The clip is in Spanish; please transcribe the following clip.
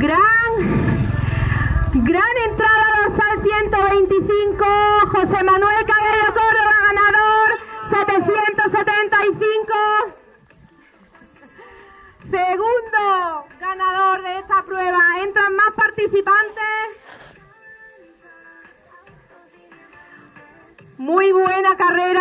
Gran, gran entrada dorsal 125, José Manuel Cabello Córdoba, ganador, 775. Segundo ganador de esta prueba. Entran más participantes. Muy buena carrera.